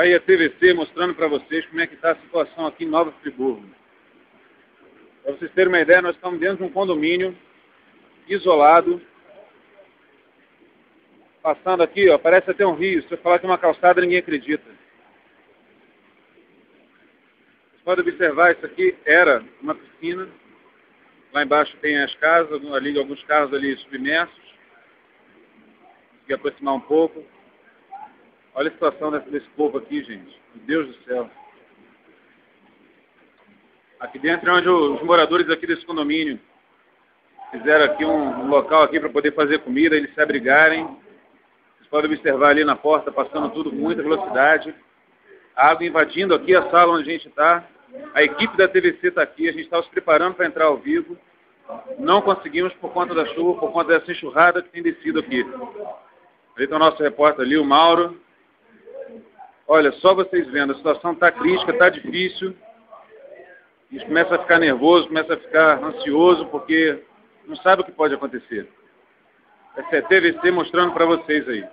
Está aí a TVC mostrando para vocês como é que está a situação aqui em Nova Friburgo. Para vocês terem uma ideia, nós estamos dentro de um condomínio isolado. Passando aqui, ó, parece até um rio. Se eu falar que é uma calçada, ninguém acredita. Vocês podem observar, isso aqui era uma piscina. Lá embaixo tem as casas, ali alguns carros ali submersos. Consegui aproximar um pouco. Olha a situação desse, povo aqui, gente. Meu Deus do céu. Aqui dentro é onde os moradores aqui desse condomínio fizeram aqui um, um local aqui para poder fazer comida, eles se abrigarem. Vocês podem observar ali na porta, passando tudo com muita velocidade. A água invadindo aqui a sala onde a gente está. A equipe da TVC está aqui, a gente estava se preparando para entrar ao vivo. Não conseguimos por conta da chuva, por conta dessa enxurrada que tem descido aqui. Ali está o nosso repórter ali, o Mauro. Olha, só vocês vendo, a situação está crítica, está difícil. A gente começa a ficar nervoso, começa a ficar ansioso, porque não sabe o que pode acontecer. Essa é a TVC mostrando para vocês aí.